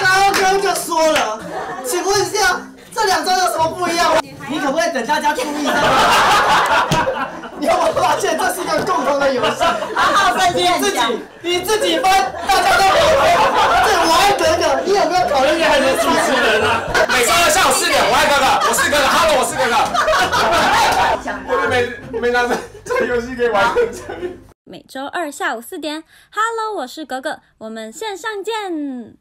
刚刚就说了，请问一下，这两张有什么不一样？你可不可以等大家注意一？你有没有发现这是一个共同的游戏？好好分析你自己你自己分，大家都没分。这我爱哥哥，你有没有考虑还是主持人啊？每周二下午四点，我爱哥哥，我是哥哥，Hello，我是哥哥。我没没拿着这个游戏可以玩很。每周二下午四点，Hello，我是格格，我们线上见。